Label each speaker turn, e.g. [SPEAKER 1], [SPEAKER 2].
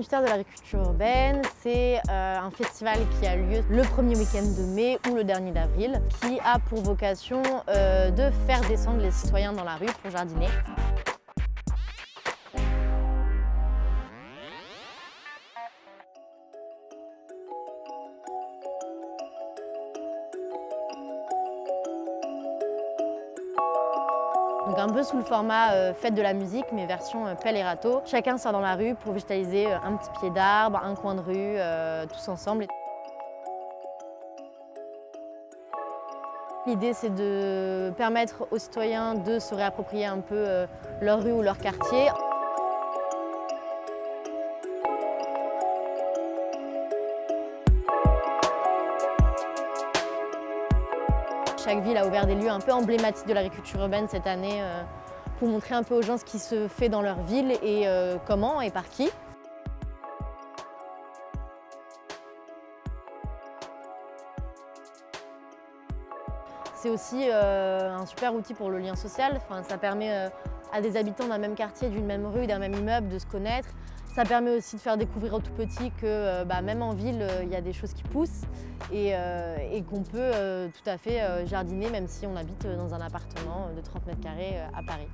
[SPEAKER 1] Industère de l'agriculture urbaine, c'est euh, un festival qui a lieu le premier week-end de mai ou le dernier d'avril, qui a pour vocation euh, de faire descendre les citoyens dans la rue pour jardiner. Donc un peu sous le format euh, fête de la musique, mais version euh, pelle et râteau. Chacun sort dans la rue pour végétaliser euh, un petit pied d'arbre, un coin de rue, euh, tous ensemble. L'idée, c'est de permettre aux citoyens de se réapproprier un peu leur rue ou leur quartier. Chaque ville a ouvert des lieux un peu emblématiques de l'agriculture urbaine cette année euh, pour montrer un peu aux gens ce qui se fait dans leur ville et euh, comment et par qui. C'est aussi euh, un super outil pour le lien social. Ça permet euh, à des habitants d'un même quartier, d'une même rue, d'un même immeuble de se connaître. Ça permet aussi de faire découvrir aux tout petits que euh, bah, même en ville, il y a des choses qui poussent et, qu'on peut tout à fait jardiner même si on habite dans un appartement de 30 mètres carrés à Paris.